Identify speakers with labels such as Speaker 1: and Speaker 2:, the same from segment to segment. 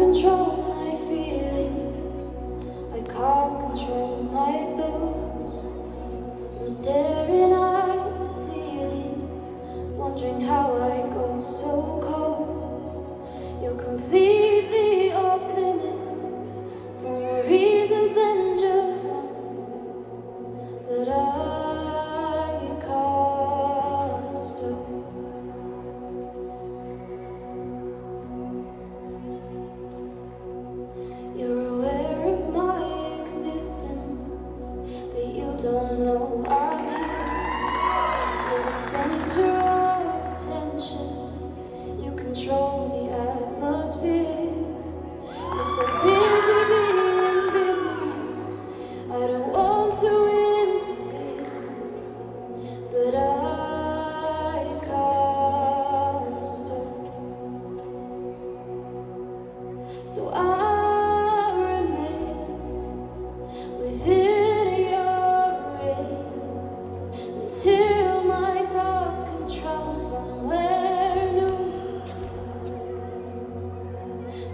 Speaker 1: control my feelings. I can't control my thoughts. I'm staring at the ceiling, wondering how I got so cold. You're complete.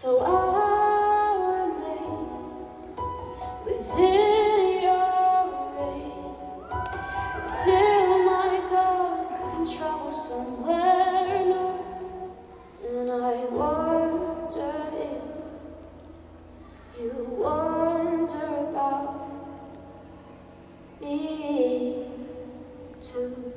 Speaker 1: So I Santo